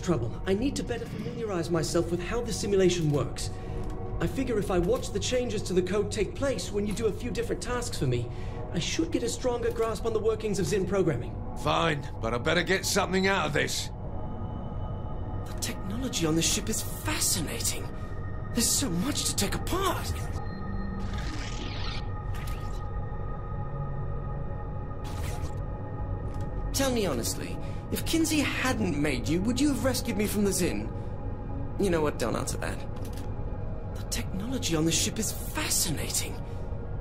much trouble. I need to better familiarize myself with how the simulation works. I figure if I watch the changes to the code take place when you do a few different tasks for me, I should get a stronger grasp on the workings of Zen programming. Fine, but I better get something out of this. The technology on the ship is fascinating. There's so much to take apart. Tell me honestly, if Kinsey hadn't made you, would you have rescued me from the Zin? You know what, don't answer that. The technology on the ship is fascinating.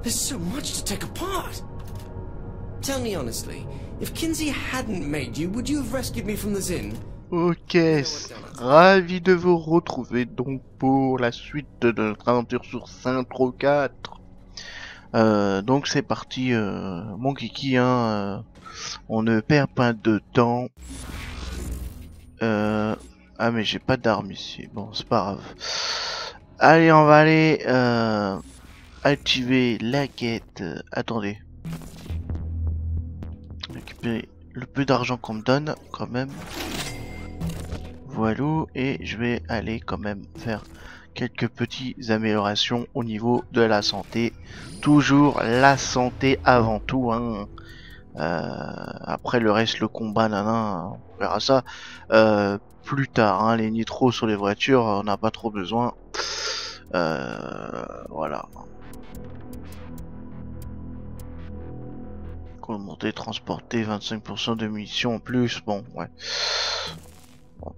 There's so much to take apart. Tell me honestly, if Kinsey hadn't made you, would you have rescued me from the Zin? Ok, ravi de vous retrouver donc pour la suite de notre aventure sur Saint-Tro 4. Euh, donc c'est parti, euh, mon kiki, hein, euh, on ne perd pas de temps. Euh, ah mais j'ai pas d'armes ici, bon c'est pas grave. Allez, on va aller euh, activer la quête. Attendez. Récupérer le peu d'argent qu'on me donne quand même. Voilà, et je vais aller quand même faire quelques petites améliorations au niveau de la santé. Toujours la santé avant tout. Hein. Euh, après le reste, le combat, nana, on verra ça euh, plus tard. Hein. Les nitros sur les voitures, on n'a pas trop besoin. Euh, voilà. Monter, transporter 25% de munitions en plus. Bon, ouais.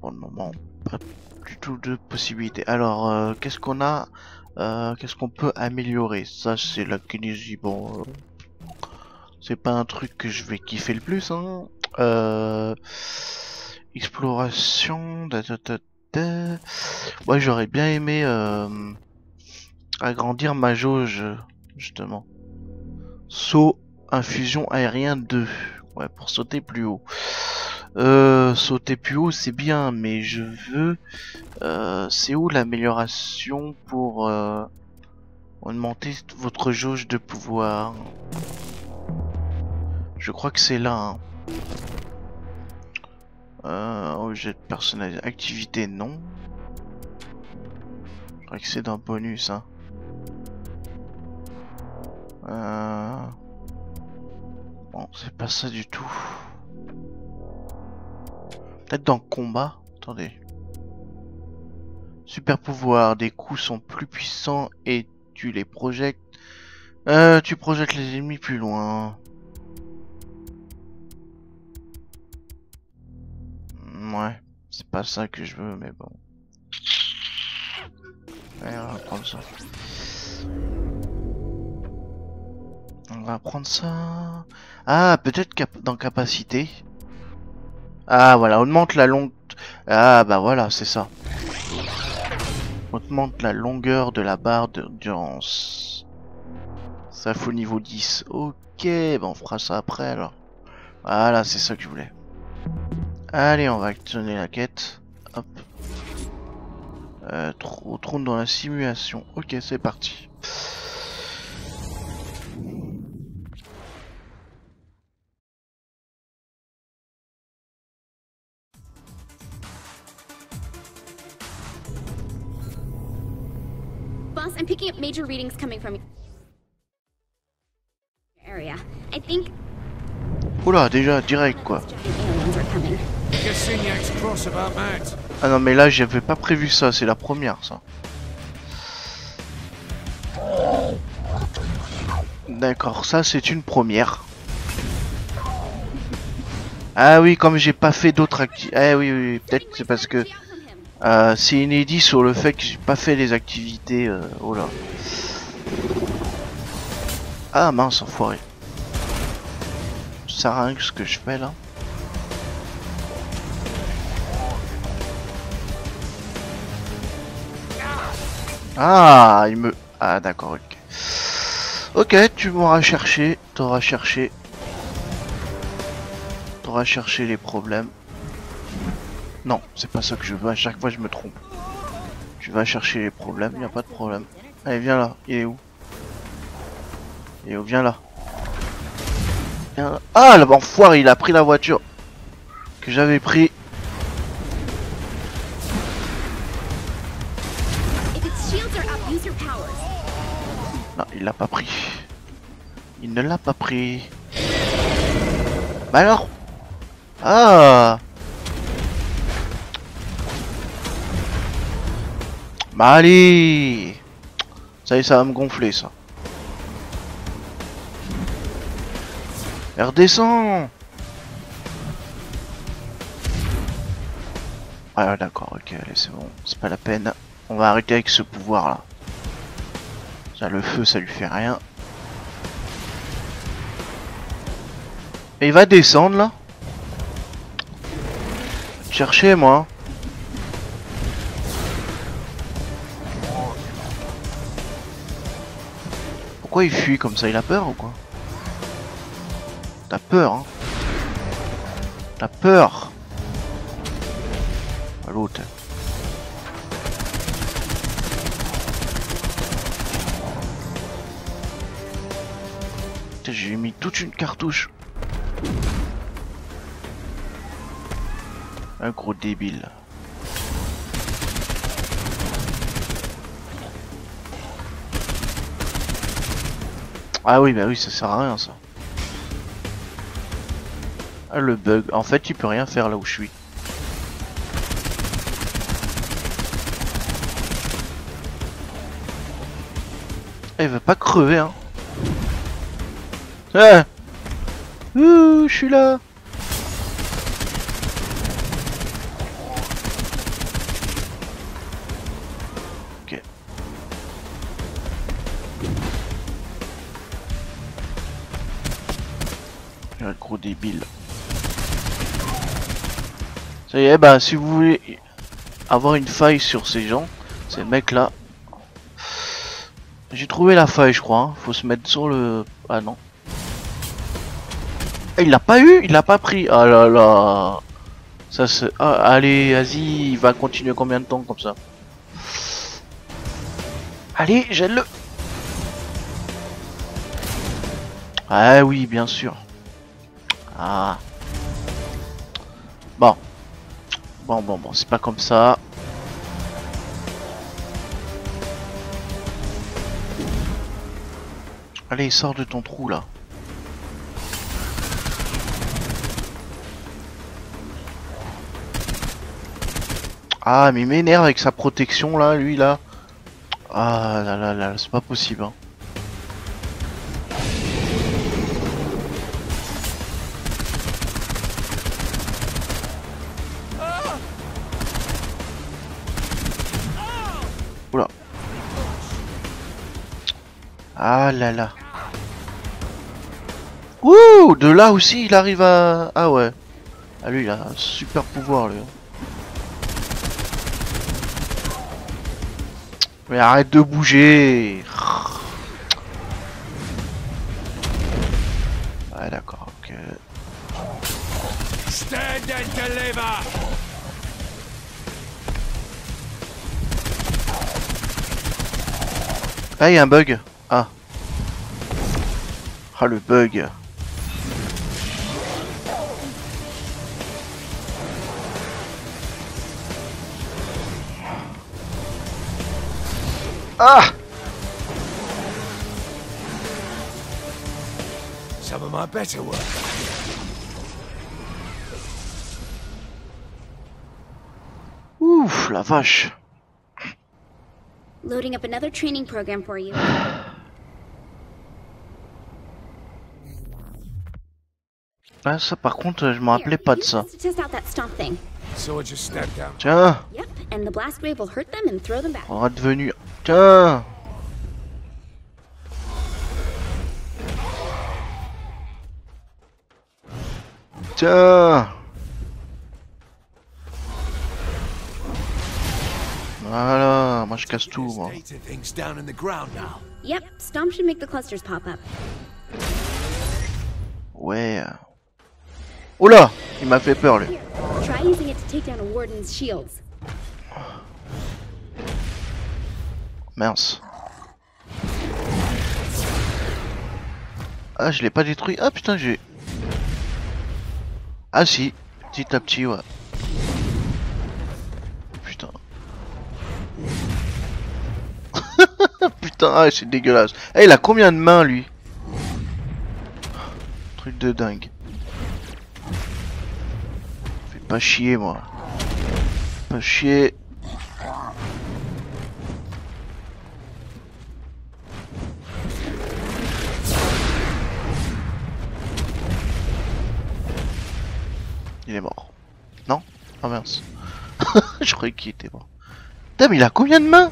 Pour le moment, pas du tout de possibilités. Alors, qu'est-ce qu'on a? Qu'est-ce qu'on peut améliorer? Ça, c'est la kinésie. Bon, c'est pas un truc que je vais kiffer le plus. Hein. Euh, exploration. Da, j'aurais bien aimé euh, agrandir ma jauge, justement. Saut, infusion aérien 2. Ouais, pour sauter plus haut. Euh, sauter plus haut, c'est bien, mais je veux... C'est où l'amélioration pour augmenter votre jauge de pouvoir? Je crois que c'est là. Hein. Euh, objet de personnalisé. Activité, non. Je crois que c'est d'un bonus, hein. Euh... Bon, c'est pas ça du tout. Peut-être dans combat. Attendez. Super pouvoir. Des coups sont plus puissants et tu les projettes. Euh, tu projettes les ennemis plus loin. C'est pas ça que je veux, mais bon. Ouais, on va prendre ça. On va prendre ça. Ah, peut-être dans capacité. Ah, voilà, augmente la longue... Ah, bah voilà, c'est ça. Augmente la longueur de la barre d'endurance. Ça faut niveau 10. Ok, bah on fera ça après alors. Voilà, c'est ça que je voulais. Allez, on va actionner la quête. Hop. Euh, trop trône dans la simulation. Ok, c'est parti. Boss, I'm picking up major readings coming from area. I think Oula, déjà, direct quoi. Ah non, mais là, j'avais pas prévu ça, c'est la première ça. D'accord, ça c'est une première. Ah oui, comme j'ai pas fait d'autres activités. Ah oui, oui, peut-être c'est parce que euh, c'est inédit sur le fait que j'ai pas fait les activités. euh, Oh là. Ah mince, enfoiré. Ça ce que je fais là. Ah, il me... Ah d'accord, ok. Ok, tu m'auras cherché, t'auras cherché. T'auras cherché les problèmes. Non, c'est pas ça que je veux, à chaque fois je me trompe. Tu vas chercher les problèmes, y a pas de problème. Allez, viens là, il est où? Il est où? Viens là. Viens là. Ah, l'enfoiré, il a pris la voiture que j'avais pris. Il l'a pas pris. Il ne l'a pas pris. Bah alors? Ah Bah allez Ça y est, ça va me gonfler ça. Elle redescend Ah d'accord, ok, allez c'est bon, c'est pas la peine. On va arrêter avec ce pouvoir là. Le feu, ça lui fait rien. Et il va descendre là. Chercher moi. Pourquoi il fuit comme ça? Il a peur ou quoi? T'as peur hein T'as peur L'autre. J'ai mis toute une cartouche. Un gros débile. Ah oui, bah oui, ça sert à rien ça. Ah, le bug. En fait, il peut rien faire là où je suis. Il veut pas crever, hein. Ah Ouh, je suis là Ok. Un gros débile. Ça y est, bah si vous voulez avoir une faille sur ces gens, ces mecs là. J'ai trouvé la faille je crois, hein. faut se mettre sur le... Ah non. Il l'a pas eu, il l'a pas pris. Ah là là. Ça se. Ah, allez, vas-y, il va continuer combien de temps comme ça? Allez, gèle-le. Ah oui, bien sûr. Ah. Bon. Bon, bon, bon, c'est pas comme ça. Allez, sors de ton trou là. Ah, mais il m'énerve avec sa protection là, lui là. Ah là là là, c'est pas possible. Hein. Oula. Ah là là. Ouh, de là aussi il arrive à... Ah ouais. Ah lui il a un super pouvoir lui. Mais arrête de bouger Ouais d'accord, ok. Stand and! Ah il y a un bug Ah. Ah le bug Ah Some of my better work. Ouf la vache Loading up another training program for you. Ah ça par contre je me rappelais pas de ça. This to test out that stomp thing. Sword just stepped down. Tiens Yep, and the blast wave will hurt them and throw them back. Oh, On va devenir... Tiens Tiens Voilà, moi je casse tout moi. Down in the ground now. Yep, stomp should make the clusters pop up. Ouais. Oh là Il m'a fait peur lui. Mince. Ah je l'ai pas détruit. Ah putain j'ai... Ah si, petit à petit ouais. Putain. putain, ah, c'est dégueulasse. Eh, il a combien de mains, lui? Truc de dingue. Pas chier, moi. Pas chier. Il est mort. Non? Ah mince. je croyais qu'il était mort. Putain, mais il a combien de mains?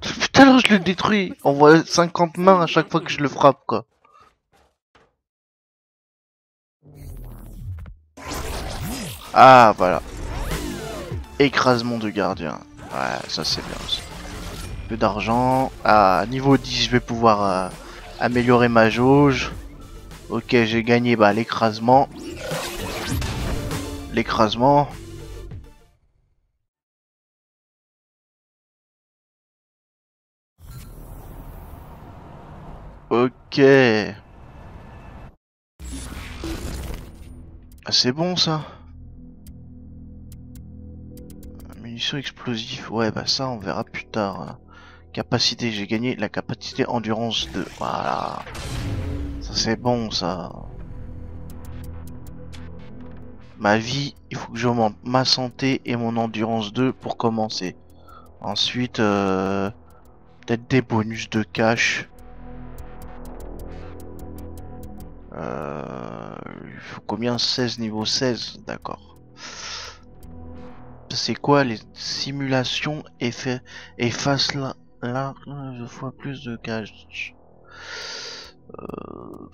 Putain, alors je le détruis. On voit 50 mains à chaque fois que je le frappe, quoi. Ah, voilà. Écrasement de gardien. Ouais, ça c'est bien aussi. Peu d'argent. À niveau 10, je vais pouvoir euh, améliorer ma jauge. Ok, j'ai gagné bah, l'écrasement. L'écrasement. Ok. Ah, c'est bon ça. Explosives. Ouais, bah ça, on verra plus tard. hein. Capacité, j'ai gagné la capacité endurance 2. Voilà. Ça, c'est bon ça. Ma vie, il faut que j'augmente ma santé et mon endurance 2 pour commencer. Ensuite, euh, peut-être des bonus de cash. Euh, il faut combien? 16 niveau 16, d'accord. C'est quoi les simulations effa- effacent la, la, deux fois plus de cash Euh,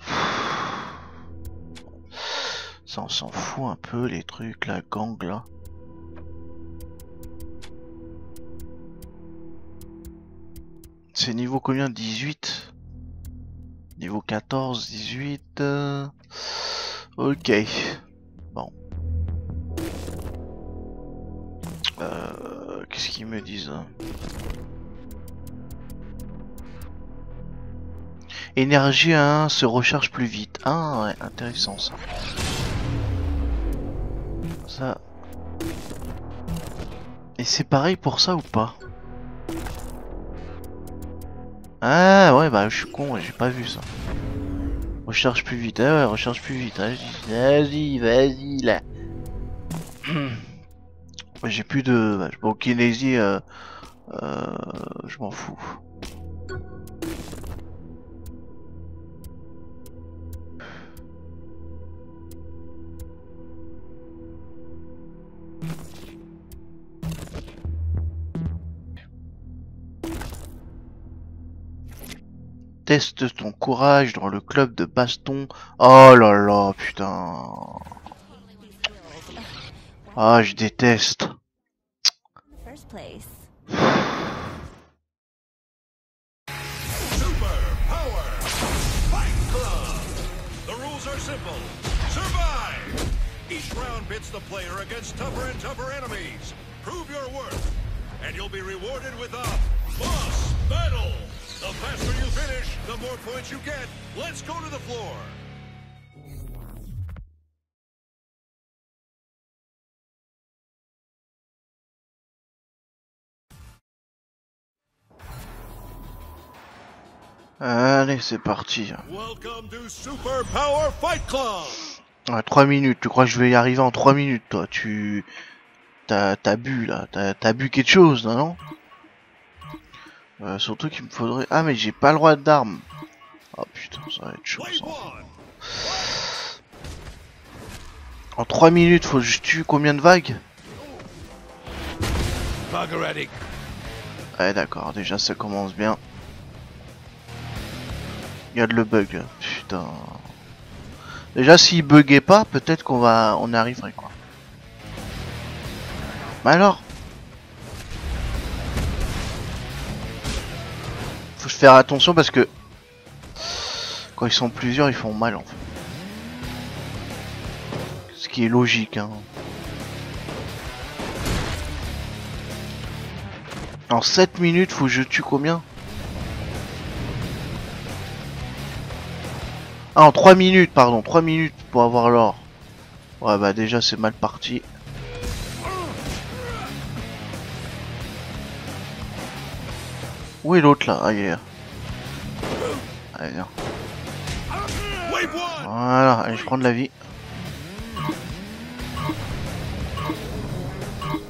Ça on s'en fout un peu les trucs, la gang là. C'est niveau combien? 18 Niveau 14, 18. euh, Ok. Bon. Euh, Qu'est-ce qu'ils me disent hein Énergie à 1 se recharge plus vite. Ah ouais, intéressant ça. Ça. Et c'est pareil pour ça ou pas Ah ouais bah je suis con, j'ai pas vu ça. Recharge plus vite, ah ouais, recharge plus vite. hein, Vas-y, vas-y là. J'ai plus de... bah, Bon, kinésie, euh, euh, je m'en fous. Teste ton courage dans le club de baston. Oh là là, putain. Ah, je déteste. First place. Super Power Fight Club! The rules are simple. Survive! Each round pits the player against tougher and tougher enemies. Prove your worth, and you'll be rewarded with a boss battle! The faster you finish, the more points you get. Let's go to the floor. Allez, c'est parti. Welcome to Super Power Fight Club! Ah, 3 minutes, tu crois que je vais y arriver en 3 minutes, toi? Tu... T'as bu, là. T'as bu quelque chose, non euh, Surtout qu'il me faudrait... Ah, mais j'ai pas le droit d'armes. Oh putain, ça va être chaud, ça. En 3 minutes, faut que je tue combien de vagues? Ouais, d'accord, déjà ça commence bien. Regarde le bug, putain. Déjà, s'il buguait pas, peut-être qu'on va... On arriverait, quoi. Mais alors Faut faire attention parce que... Quand ils sont plusieurs, ils font mal, en fait. Ce qui est logique, hein. En 7 minutes, faut que je tue combien? Ah, en 3 minutes, pardon, 3 minutes pour avoir l'or. Ouais, bah déjà, c'est mal parti. Où est l'autre là? Ah, il est là. Allez, viens. Voilà, allez, je prends de la vie.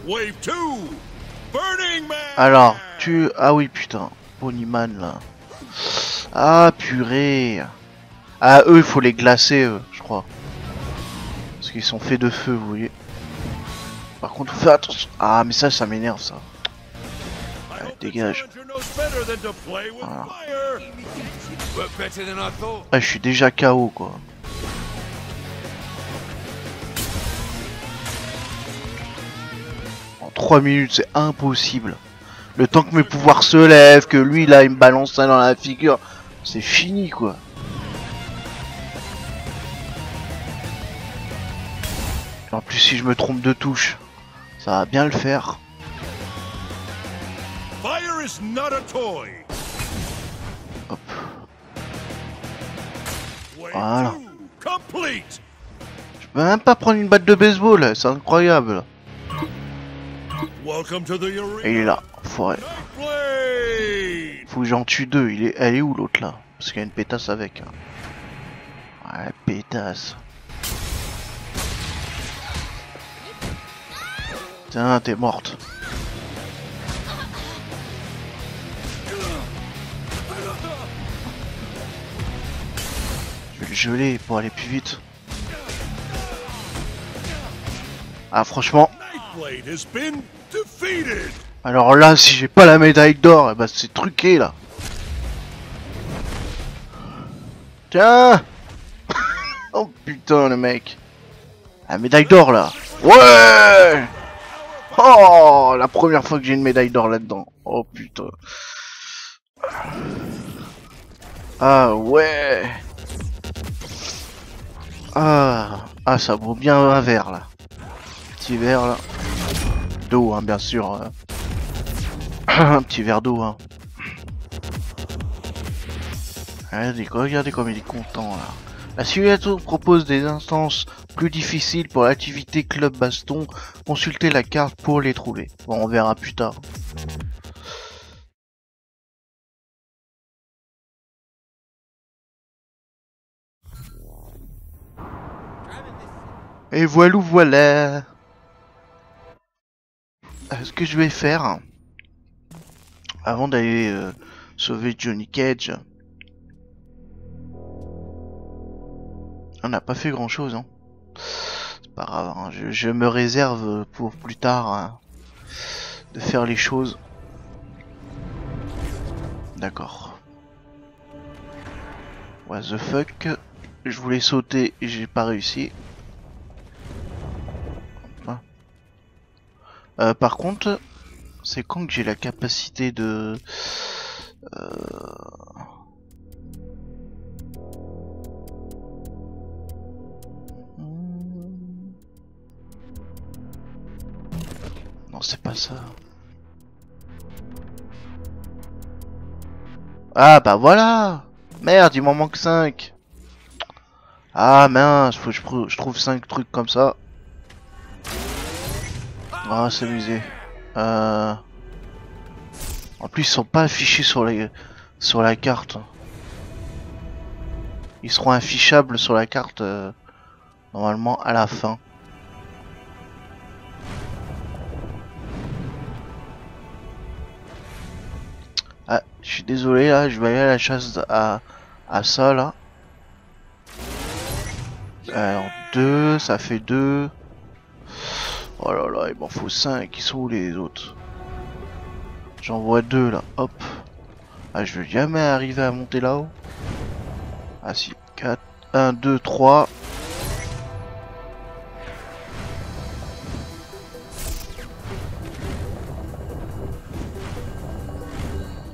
Wave two. Burning Man. Alors, tu... Ah oui, putain. Ponyman, là. Ah, purée. Ah, eux, il faut les glacer, eux, je crois. Parce qu'ils sont faits de feu, vous voyez. Par contre, fais attention. Ah, mais ça, ça m'énerve, ça. Dégage. Ah, je suis déjà KO, quoi. En 3 minutes, c'est impossible. Le temps que mes pouvoirs se lèvent, que lui, là, il me balance ça dans la figure, c'est fini, quoi. En plus, si je me trompe de touche, ça va bien le faire. Fire is not a toy. Hop. Voilà. Je peux même pas prendre une batte de baseball, c'est incroyable. Et il est là, forêt. Faut que j'en tue deux. Il est... Elle est où l'autre là? Parce qu'il y a une pétasse avec. hein. Ouais, pétasse. Tiens, t'es morte. Je vais le geler pour aller plus vite. Ah franchement, alors là si j'ai pas la médaille d'or, eh ben, c'est truqué là. Tiens Oh putain le mec La médaille d'or là Ouais Oh La première fois que j'ai une médaille d'or là-dedans. Oh putain. Ah ouais Ah Ah ça vaut bien un verre là. Petit verre là. D'eau hein, bien sûr. hein. un petit verre d'eau hein. Regardez, regardez comme il est content là. La simulator propose des instances plus difficiles pour l'activité Club Baston. Consultez la carte pour les trouver. Bon, on verra plus tard. Et voilà, voilà. Euh, Ce que je vais faire, avant d'aller euh, sauver Johnny Cage, on n'a pas fait grand chose, hein. C'est pas grave, hein. je, me réserve pour plus tard hein, de faire les choses. D'accord. What the fuck? Je voulais sauter et j'ai pas réussi. Euh, par contre, c'est quand que j'ai la capacité de... Euh... Non, c'est pas ça. Ah bah voilà Merde, il m'en manque 5 Ah mince, faut que je, trouve 5 trucs comme ça. Ah, c'est amusé. Euh... En plus, ils sont pas affichés sur, sur la carte. Ils seront affichables sur la carte euh, normalement à la fin. Je suis désolé là, je vais aller à la chasse à, ça là. Alors 2, ça fait 2. Oh là là, il m'en faut 5, ils sont où les autres? J'en vois 2 là, hop. Ah, je vais jamais arriver à monter là-haut. Ah si, 4, 1, 2, 3.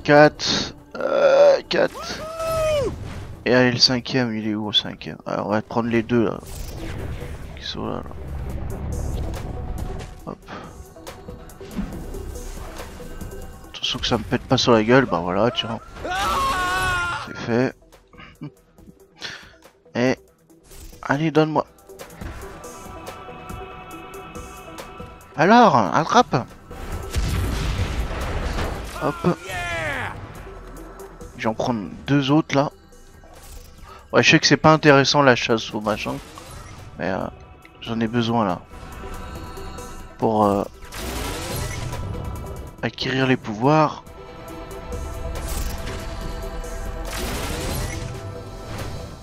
Quatre, euh, quatre. Et allez, le cinquième, il est où au cinquième? Alors, on va prendre les deux là. Qui sont là, là. Hop. Attention que ça me pète pas sur la gueule, bah voilà, tiens. C'est fait. Et... Allez, donne-moi. Alors, attrape Hop. Je vais en prendre deux autres là. Ouais, je sais que c'est pas intéressant la chasse au machin. Mais euh, j'en ai besoin là. Pour euh, acquérir les pouvoirs.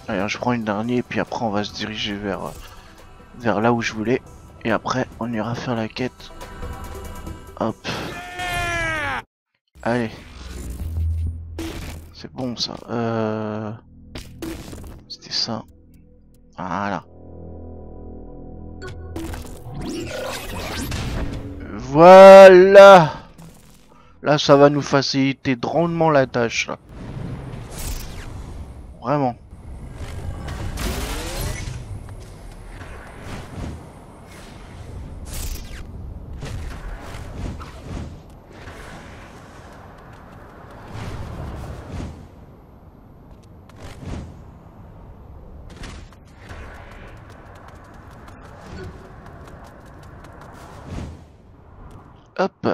Allez, je prends une dernière et puis après on va se diriger vers, euh, vers là où je voulais. Et après on ira faire la quête. Hop. Allez. C'est bon ça. Euh... C'était ça. Voilà. Voilà. Là, ça va nous faciliter drôlement la tâche. Vraiment. Hop.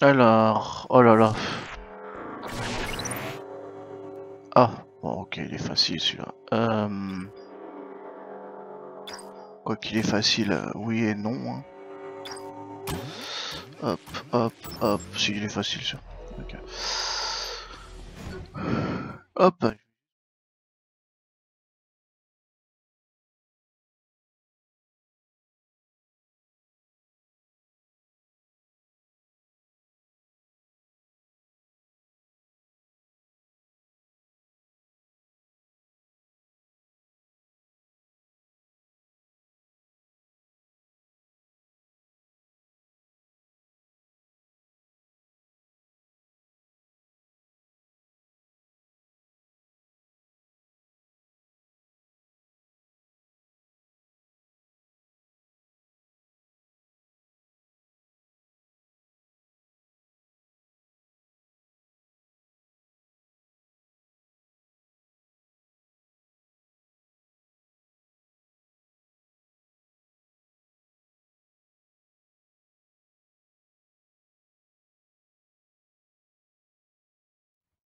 Alors, oh là là. Ah, bon ok, il est facile celui-là. Euh... Quoi qu'il est facile, euh, oui et non. hein. Hop, hop, hop, si il est facile ça. Ok. Hop.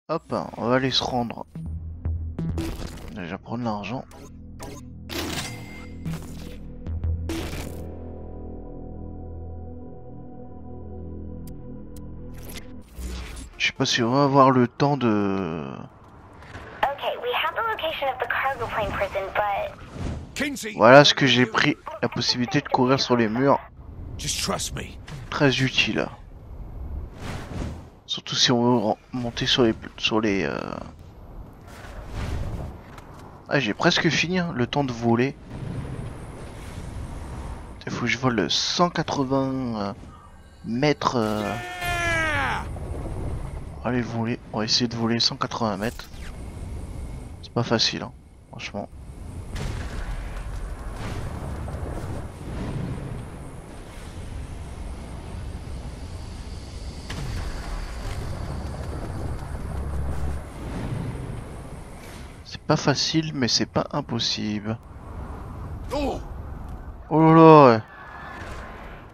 Hop, on va aller se rendre. Déjà prendre l'argent. Je sais pas si on va avoir le temps de... Okay, we have the location of the cargo plane prison, but Kinsey, Voilà ce que j'ai pris, la possibilité de courir sur les murs. just trust me. Très utile. Surtout si on veut monter sur les... Sur les euh... Ah, j'ai presque fini, hein, le temps de voler. Il faut que je vole 180 euh, mètres. euh, Allez voler, on va essayer de voler 180 mètres. C'est pas facile, hein, franchement. Pas facile, mais c'est pas impossible. Oh, Oh là là.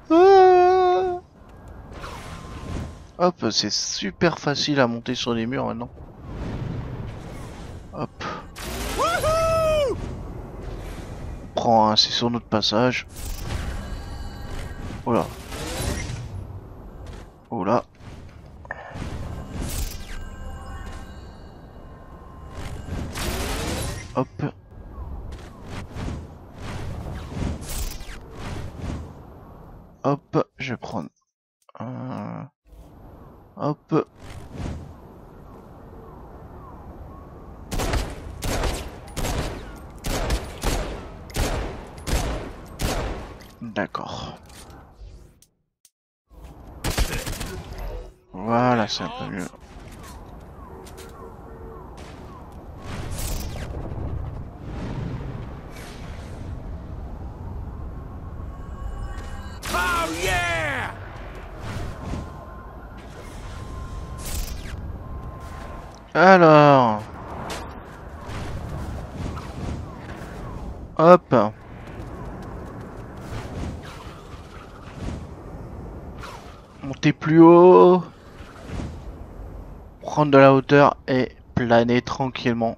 Ah Hop, c'est super facile à monter sur les murs maintenant. Hop. On prend un, c'est sur notre passage. Oh Hop. Hop, je vais prendre un. Hop. D'accord. Voilà, c'est un peu mieux. oh yeah! Alors. Hop. Monter plus haut. Prendre de la hauteur et planer tranquillement.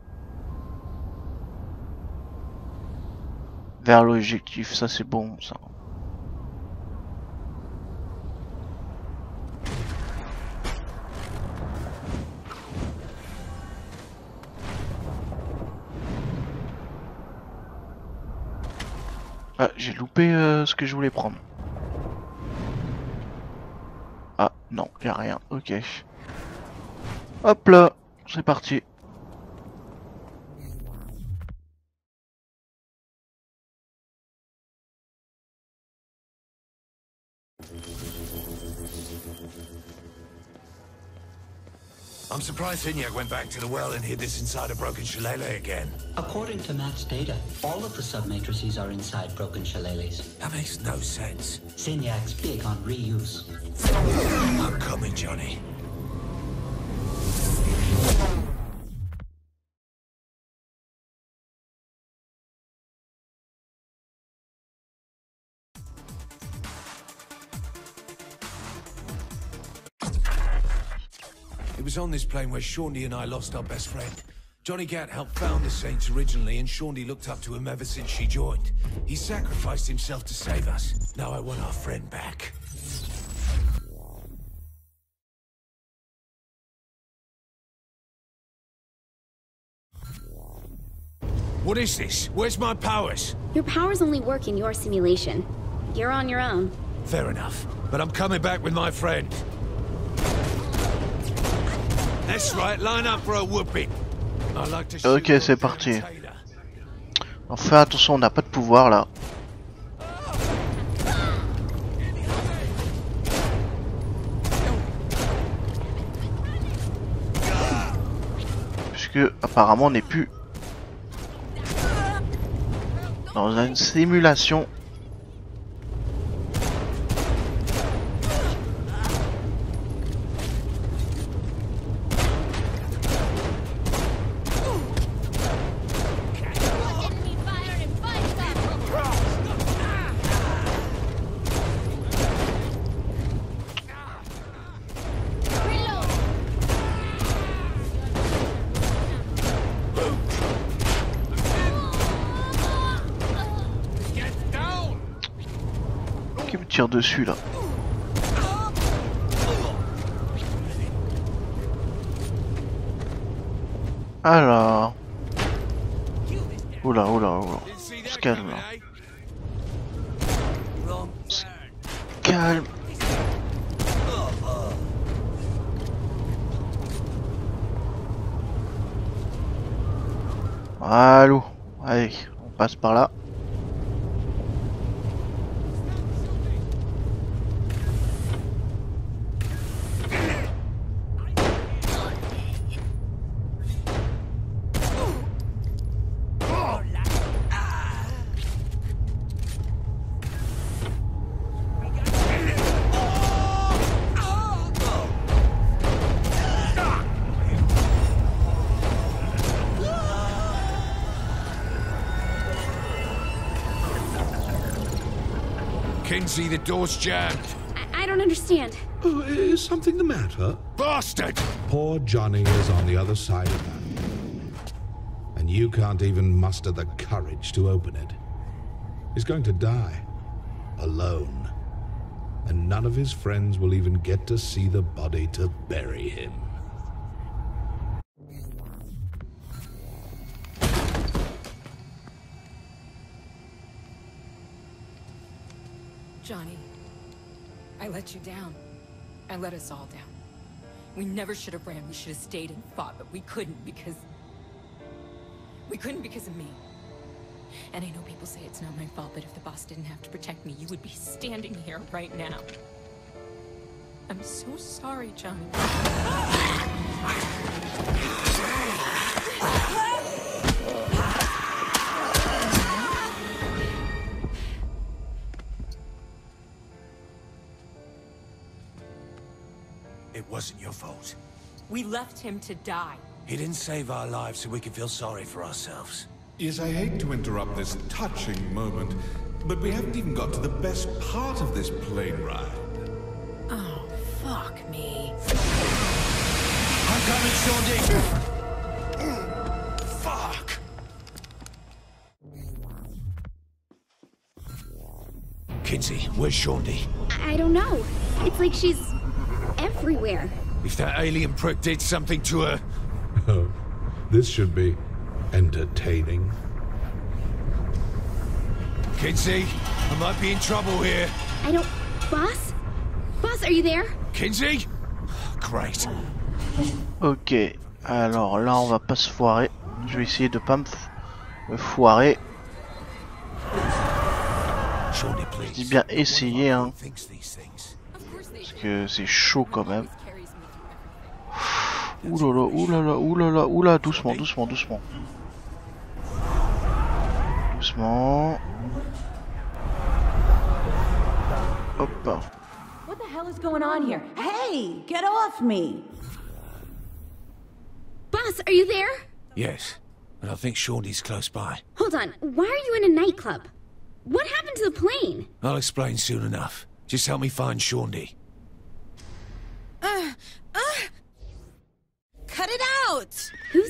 Vers l'objectif, ça c'est bon ça. Ah, j'ai loupé euh, ce que je voulais prendre. Ah, non, y a rien, ok. Hop là, c'est parti. I'm surprised Signac went back to the well and hid this inside a broken shillelagh again. According to Matt's data, all of the submatrices are inside broken shillelaghs. That makes no sense. Signac's big on reuse. I'm coming, Johnny. Was on this plane where Shawnee and I lost our best friend. Johnny Gat helped found the Saints originally, and Shawnee looked up to him ever since she joined. He sacrificed himself to save us. Now I want our friend back. What is this? Where's my powers? Your powers only work in your simulation. You're on your own. Fair enough. But I'm coming back with my friend. Ok, c'est parti. Fais attention, on n'a pas de pouvoir là. Puisque apparemment on n'est plus dans une simulation. Tire dessus là Alors. Oula, oula, oula. Se calme Calme. Allô. Allez, on passe par là. Kinsey, the door's jammed. I, I don't understand. Oh, is something the matter? Bastard! Poor Johnny is on the other side of that. And you can't even muster the courage to open it. He's going to die. Alone. And none of his friends will even get to see the body to bury him. Let you down. I let us all down. We never should have ran. We should have stayed and fought, but we couldn't because... We couldn't because of me. And I know people say it's not my fault, but if the boss didn't have to protect me, you would be standing here right now. I'm so sorry, Johnny. Wasn't your fault. We left him to die. He didn't save our lives so we could feel sorry for ourselves. Yes, I hate to interrupt this touching moment, but we haven't even got to the best part of this plane ride. Oh, Fuck me. I'm coming, Shawnee! Fuck! Kinsey, where's Shawnee? I, I don't know. It's like she's everywhere. If that alien prick did something to her, Oh, this should be entertaining. Kinsey, I might be in trouble here. I don't. Boss? Boss, are you there? Kinsey? Great. Ok, alors là on va pas se foirer. Je vais essayer de pas me, foirer. Je please. dis bien essayer, hein, que c'est chaud quand même. Oulala, oulala, oulala, oula, doucement, doucement, doucement. Doucement. Hop. What the hell is going on here? Hey, get off me! Boss, are you there? Yes, but I think Shawnee's close by. Hold on. Why are you in a nightclub? What happened to the plane? I'll explain soon enough. Just help me find Shawnee.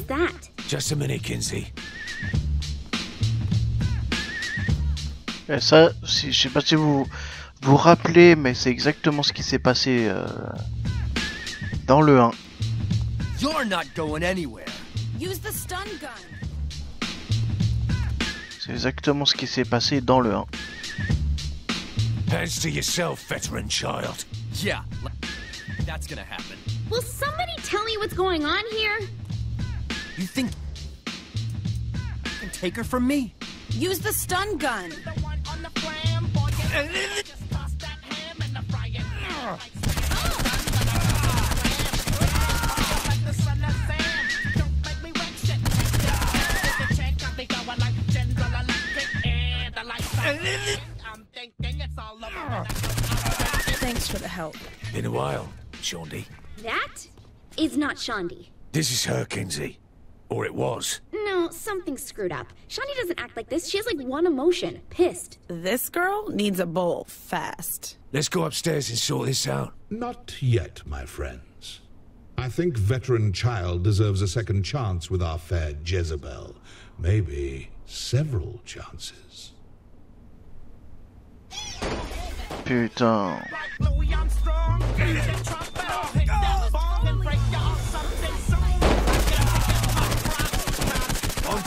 That? Just a minute, Kinsey. Et ça, si, je sais pas si vous vous rappelez, mais c'est exactement ce qui s'est passé euh, dans le 1. You're not going anywhere. Use the stun gun! C'est exactement ce qui s'est passé dans le 1. Hands to yourself, veteran child. Yeah, that's gonna happen. Will somebody tell me what's going on here? You think you can take her from me? Use the stun gun! Thanks for the help. Been a while, Shawnee. That is not Shandi. This is her, Kinsey. Or it was. No, something's screwed up. Shandi doesn't act like this. She has like one emotion pissed. This girl needs a bowl fast. Let's go upstairs and sort this out. Not yet, my friends. I think veteran child deserves a second chance with our fair Jezebel. Maybe several chances. Putain.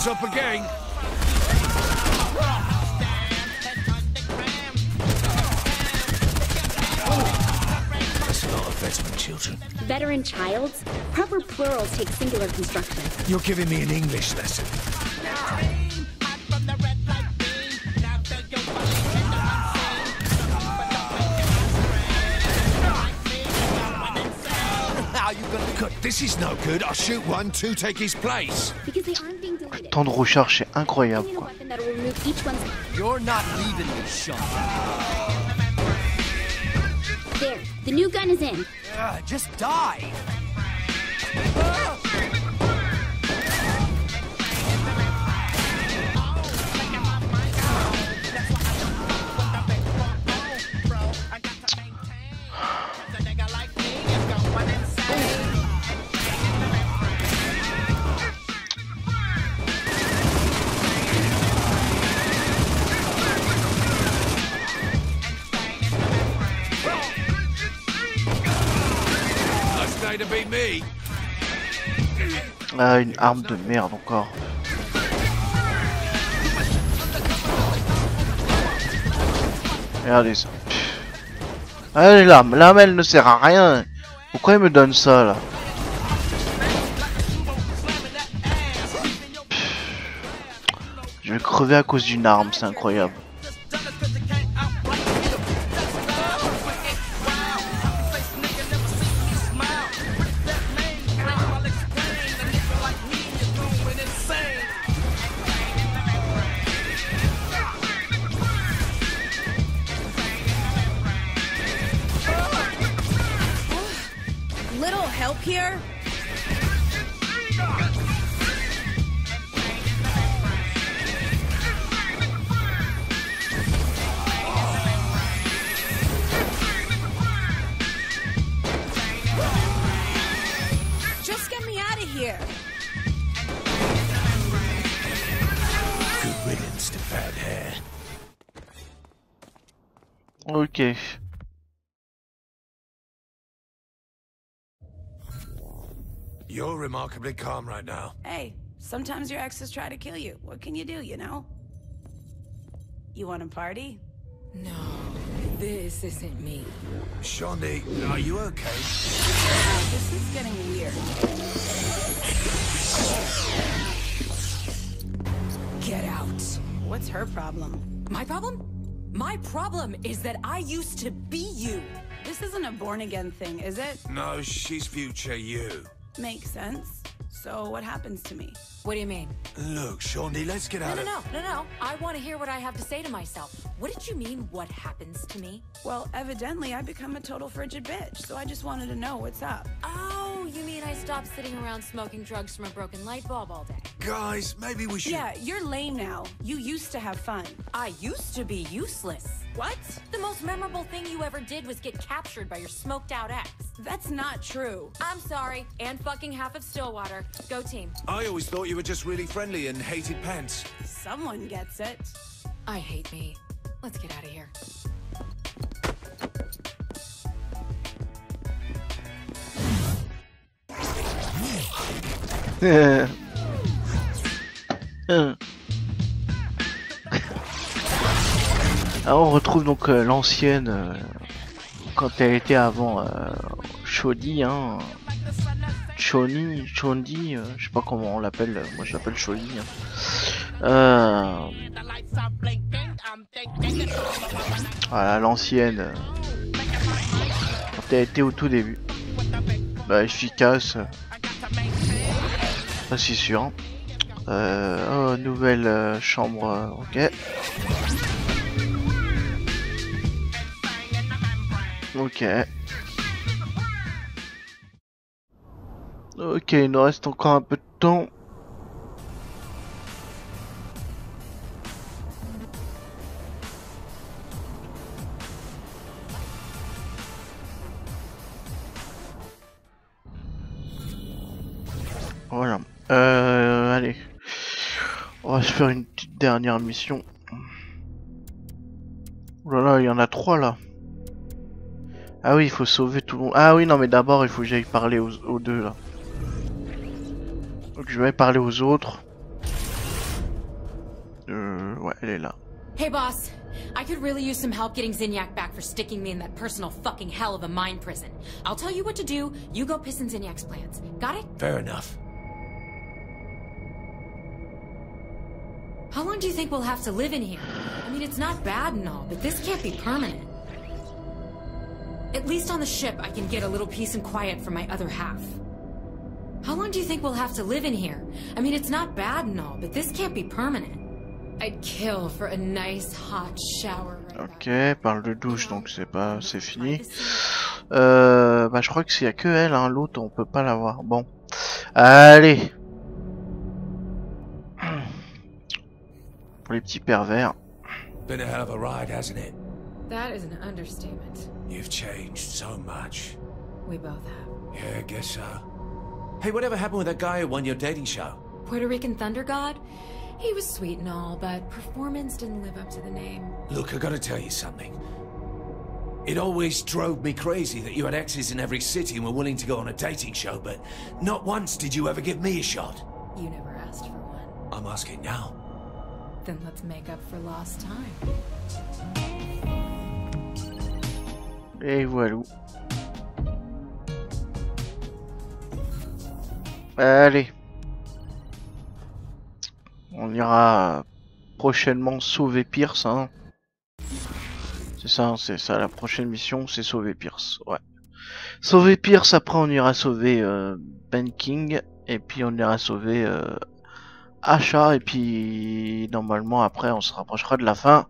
On top again. That's a lot of veteran children. Veteran childs? Proper plurals take singular construction. You're giving me an English lesson. How you gonna God, this is no good. I'll shoot one, two take his place. Because they aren't being deleted. Temps de recharge, c'est I incroyable quoi. There, the new gun is in. Uh, just die. Ah, une arme de merde encore. Regardez ça. Allez là, l'arme elle ne sert à rien. Pourquoi il me donne ça là? Je vais crever à cause d'une arme, c'est incroyable. Ok. You're remarkably calm right now. Hey, sometimes your exes try to kill you. What can you do, you know? You want to party? No, this isn't me. Shondi, are you okay? This is getting weird. Get out. What's her problem? My problem? My problem is that I used to be you. This isn't a born again thing, is it? No, she's future you. Makes sense. So what happens to me? What do you mean? Look, Shondi, let's get No, out no, of... no, no, no. I want to hear what I have to say to myself. What did you mean, what happens to me? Well, evidently I become a total frigid bitch, so I just wanted to know what's up. Oh, you mean I stopped sitting around smoking drugs from a broken light bulb all day? Guys, maybe we should... Yeah, you're lame now. You used to have fun. I used to be useless. What? The most memorable thing you ever did was get captured by your smoked out ex. That's not true. I'm sorry, and fucking half of Stillwater. Go team. I always thought you were just really friendly and hated pants. Someone gets it. I hate me. Let's get out of here. Alors on retrouve donc euh, l'ancienne euh, quand elle était avant euh, Chaudy, hein. Choni, Chondi, euh, je sais pas comment on l'appelle, euh, moi je l'appelle Chaudy. Hein. Euh, Voilà l'ancienne. elle était au tout début. Bah, efficace. Pas si sûr. oh, nouvelle chambre, ok. Ok. Ok, il nous reste encore un peu de temps. Voilà. Euh, allez. On va se faire une petite dernière mission. Oh là là, il y en a trois là. Ah oui, il faut sauver tout le monde. Ah oui, non, mais d'abord, il faut que j'aille parler aux, aux deux là. Donc je vais parler aux autres. Euh, ouais, elle est là. Hey boss, I could really use some help getting Zinyak back for sticking me in that personal fucking hell of a mine prison. I'll tell you what to do, you go piss in Zinyak's plans. Got it? Fair enough. How long do you think we'll have to live in here? I mean, it's not bad and all, but this can't be permanent. At least on the ship, I can get a little peace and quiet from my other half. How long do you think we'll have to live in here? I mean, it's not bad and all, but this can't be permanent. I'd kill for a nice hot shower. Ok, parle de douche, donc c'est pas, c'est fini. Euh, bah je crois que s'il y a que elle, hein, l'autre on peut pas l'avoir. Bon, allez. Pour les petits pervers. Been a hell of a ride, hasn't it? That is an understatement. You've changed so much. We both have. Yeah, I guess so. Hey, whatever happened with that guy who won your dating show? Puerto Rican Thunder God? He was sweet and all, but performance didn't live up to the name. Look, I gotta tell you something. It always drove me crazy that you had exes in every city and were willing to go on a dating show, but not once did you ever give me a shot. You never asked for one. I'm asking now. Then let's make up for lost time. Et voilà. Allez. On ira prochainement sauver Pierce. Hein. C'est ça, c'est ça. La prochaine mission, c'est sauver Pierce. Ouais. Sauver Pierce, après on ira sauver euh, Ben King. Et puis on ira sauver euh. Et puis normalement après on se rapprochera de la fin.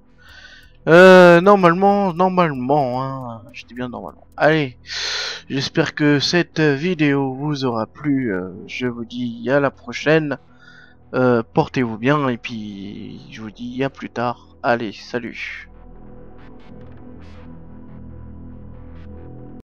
Euh, normalement, normalement, hein, je dis bien normalement. Allez, j'espère que cette vidéo vous aura plu. euh, je vous dis à la prochaine. Euh, Portez-vous bien et puis je vous dis à plus tard. Allez, salut.